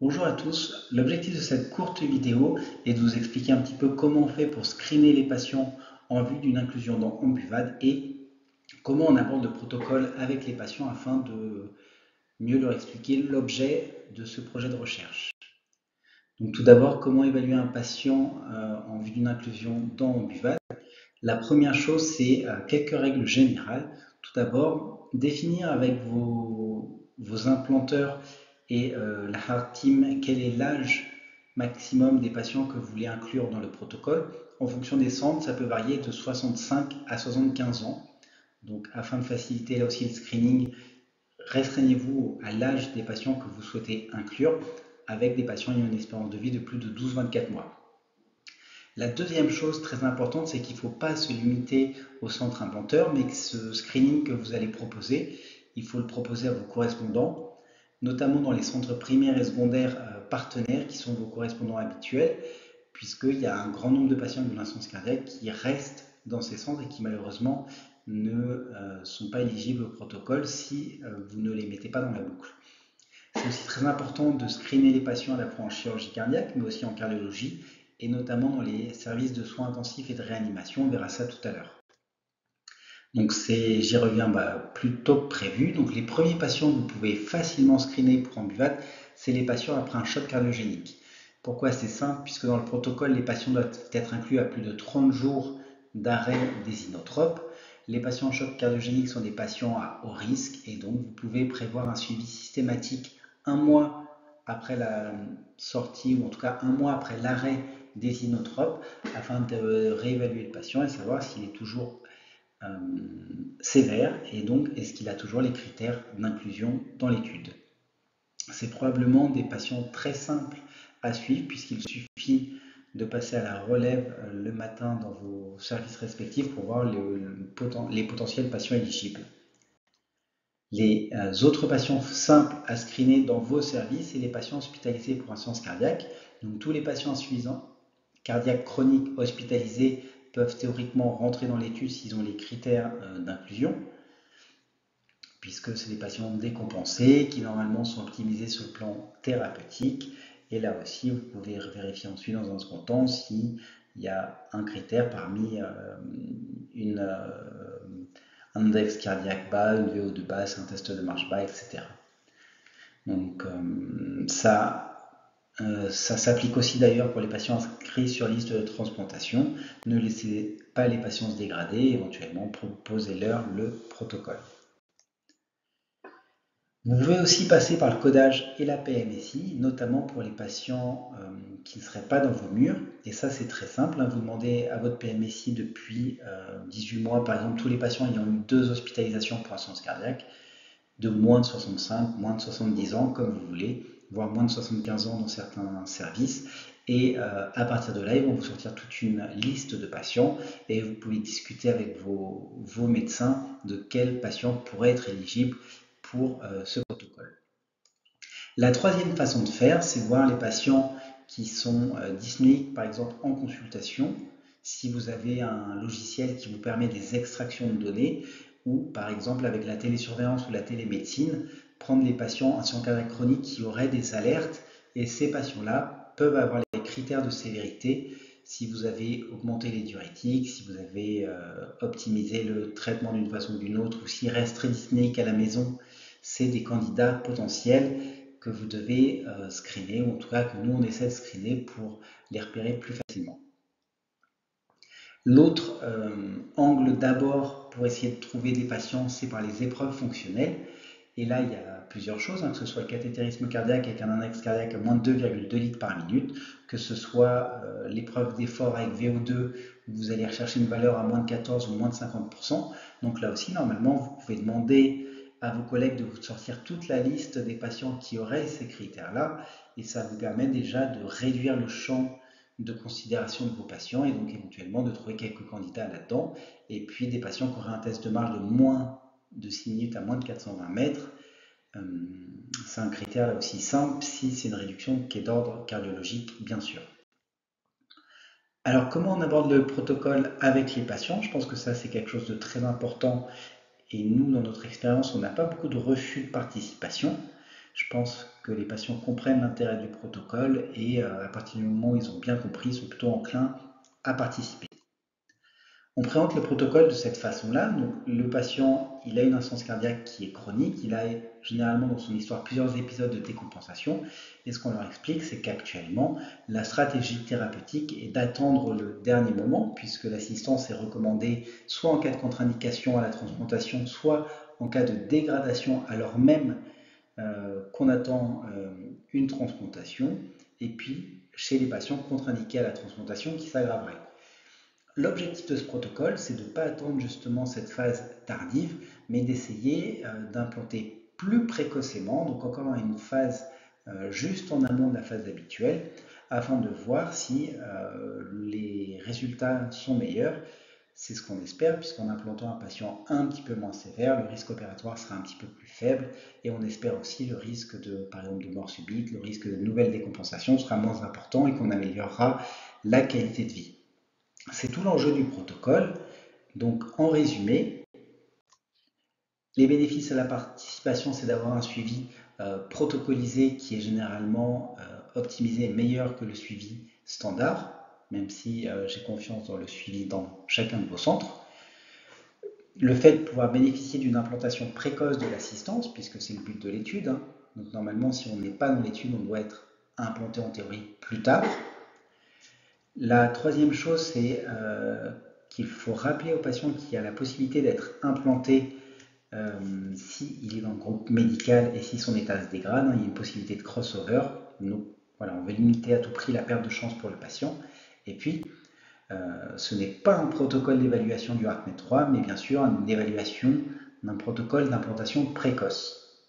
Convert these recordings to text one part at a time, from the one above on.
Bonjour à tous, l'objectif de cette courte vidéo est de vous expliquer un petit peu comment on fait pour screener les patients en vue d'une inclusion dans Ambuvade et comment on aborde le protocole avec les patients afin de mieux leur expliquer l'objet de ce projet de recherche. Donc tout d'abord, comment évaluer un patient euh, en vue d'une inclusion dans Ambuvade La première chose, c'est euh, quelques règles générales. Tout d'abord, définir avec vos implanteurs et euh, la Heart Team, quel est l'âge maximum des patients que vous voulez inclure dans le protocole? En fonction des centres, ça peut varier de 65 à 75 ans. Donc afin de faciliter là aussi le screening, restreignez-vous à l'âge des patients que vous souhaitez inclure avec des patients ayant une espérance de vie de plus de 12-24 mois. La deuxième chose très importante, c'est qu'il ne faut pas se limiter au centre implanteur, mais que ce screening que vous allez proposer, il faut le proposer à vos correspondants notamment dans les centres primaires et secondaires euh, partenaires qui sont vos correspondants habituels, puisqu'il y a un grand nombre de patients de l'insuffisance cardiaque qui restent dans ces centres et qui malheureusement ne euh, sont pas éligibles au protocole si euh, vous ne les mettez pas dans la boucle. C'est aussi très important de screener les patients à la fois en chirurgie cardiaque, mais aussi en cardiologie, et notamment dans les services de soins intensifs et de réanimation. On verra ça tout à l'heure. Donc j'y reviens bah, plus tôt que prévu. Donc les premiers patients que vous pouvez facilement screener pour Ambuvate, c'est les patients après un choc cardiogénique. Pourquoi C'est simple, puisque dans le protocole, les patients doivent être inclus à plus de 30 jours d'arrêt des inotropes. Les patients en choc cardiogénique sont des patients à haut risque et donc vous pouvez prévoir un suivi systématique un mois après la sortie ou en tout cas un mois après l'arrêt des inotropes afin de réévaluer le patient et savoir s'il est toujours sévère et donc est-ce qu'il a toujours les critères d'inclusion dans l'étude? C'est probablement des patients très simples à suivre puisqu'il suffit de passer à la relève euh, le matin dans vos services respectifs pour voir les potentiels patients éligibles. Les euh, autres patients simples à screener dans vos services, c'est les patients hospitalisés pour insuffisance cardiaque. Donc tous les patients insuffisants cardiaques chroniques hospitalisés peuvent théoriquement rentrer dans l'étude s'ils ont les critères euh, d'inclusion, puisque c'est des patients décompensés qui normalement sont optimisés sur le plan thérapeutique. Et là aussi, vous pouvez vérifier ensuite dans un second temps s'il y a un critère parmi euh, euh, un index cardiaque bas, une VO2 basse, un test de marche bas, etc. Donc ça, euh, ça s'applique aussi d'ailleurs pour les patients inscrits sur liste de transplantation. Ne laissez pas les patients se dégrader, éventuellement proposez-leur le protocole. Vous pouvez aussi passer par le codage et la PMSI, notamment pour les patients euh, qui ne seraient pas dans vos murs. Et ça, c'est très simple. Hein. Vous demandez à votre PMSI depuis 18 euh, mois, par exemple, tous les patients ayant eu deux hospitalisations pour insuffisance cardiaque, de moins de 65, moins de 70 ans, comme vous voulez voire moins de 75 ans dans certains services. Et euh, à partir de là, ils vont vous sortir toute une liste de patients et vous pouvez discuter avec vos, médecins de quels patients pourraient être éligibles pour euh, ce protocole. La troisième façon de faire, c'est voir les patients qui sont euh, par exemple en consultation. Si vous avez un logiciel qui vous permet des extractions de données, ou par exemple avec la télésurveillance ou la télémédecine, prendre les patients en cardiaque chronique qui auraient des alertes et ces patients-là peuvent avoir les critères de sévérité si vous avez augmenté les diurétiques, si vous avez euh, optimisé le traitement d'une façon ou d'une autre, ou s'il reste très dyspnéique à la maison, c'est des candidats potentiels que vous devez euh, screener, ou en tout cas que nous on essaie de screener pour les repérer plus facilement. L'autre euh, angle d'abord pour essayer de trouver des patients, c'est par les épreuves fonctionnelles. Et là, il y a plusieurs choses, hein, que ce soit le cathétérisme cardiaque avec un index cardiaque à moins de 2,2 litres par minute, que ce soit euh, l'épreuve d'effort avec VO2, où vous allez rechercher une valeur à moins de 14 ou moins de 50%. Donc là aussi, normalement, vous pouvez demander à vos collègues de vous sortir toute la liste des patients qui auraient ces critères-là, et ça vous permet déjà de réduire le champ de considération de vos patients et donc éventuellement de trouver quelques candidats là-dedans, et puis des patients qui auraient un test de marge de moins de 6 minutes à moins de 420 mètres. Euh, c'est un critère là aussi simple si c'est une réduction qui est d'ordre cardiologique, bien sûr. Alors, comment on aborde le protocole avec les patients? Je pense que ça, c'est quelque chose de très important. Et nous, dans notre expérience, on n'a pas beaucoup de refus de participation. Je pense que les patients comprennent l'intérêt du protocole et euh, à partir du moment où ils ont bien compris, ils sont plutôt enclins à participer. On présente le protocole de cette façon-là. Le patient, il a une insuffisance cardiaque qui est chronique. Il a généralement dans son histoire plusieurs épisodes de décompensation. Et ce qu'on leur explique, c'est qu'actuellement, la stratégie thérapeutique est d'attendre le dernier moment, puisque l'assistance est recommandée soit en cas de contre-indication à la transplantation, soit en cas de dégradation, alors même euh, qu'on attend euh, une transplantation. Et puis, chez les patients contre-indiqués à la transplantation qui s'aggraveraient. L'objectif de ce protocole, c'est de ne pas attendre justement cette phase tardive, mais d'essayer euh, d'implanter plus précocement, donc encore une phase euh, juste en amont de la phase habituelle, afin de voir si euh, les résultats sont meilleurs. C'est ce qu'on espère, puisqu'en implantant un patient un petit peu moins sévère, le risque opératoire sera un petit peu plus faible, et on espère aussi le risque de, par exemple, de mort subite, le risque de nouvelles décompensations sera moins important et qu'on améliorera la qualité de vie. C'est tout l'enjeu du protocole. Donc, en résumé, les bénéfices à la participation, c'est d'avoir un suivi euh, protocolisé qui est généralement euh, optimisé et meilleur que le suivi standard, même si euh, j'ai confiance dans le suivi dans chacun de vos centres. Le fait de pouvoir bénéficier d'une implantation précoce de l'assistance, puisque c'est le but de l'étude. Hein. Donc normalement, si on n'est pas dans l'étude, on doit être implanté en théorie plus tard. La troisième chose, c'est euh, qu'il faut rappeler au patient qu'il y a la possibilité d'être implanté euh, s'il est dans le groupe médical et si son état se dégrade. il y a une possibilité de crossover. Voilà, on veut limiter à tout prix la perte de chance pour le patient. Et puis, euh, ce n'est pas un protocole d'évaluation du HeartMed 3, mais bien sûr une évaluation d'un protocole d'implantation précoce.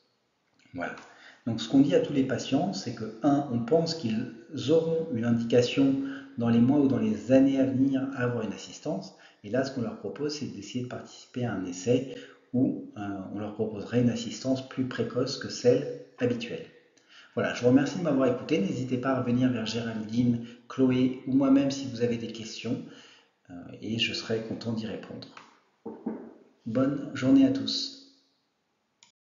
Voilà. Donc, ce qu'on dit à tous les patients, c'est que, un, on pense qu'ils auront une indication dans les mois ou dans les années à venir à avoir une assistance. Et là, ce qu'on leur propose, c'est d'essayer de participer à un essai où euh, on leur proposerait une assistance plus précoce que celle habituelle. Voilà, je vous remercie de m'avoir écouté. N'hésitez pas à revenir vers Géraldine, Chloé ou moi-même si vous avez des questions euh, et je serai content d'y répondre. Bonne journée à tous.